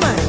mãe.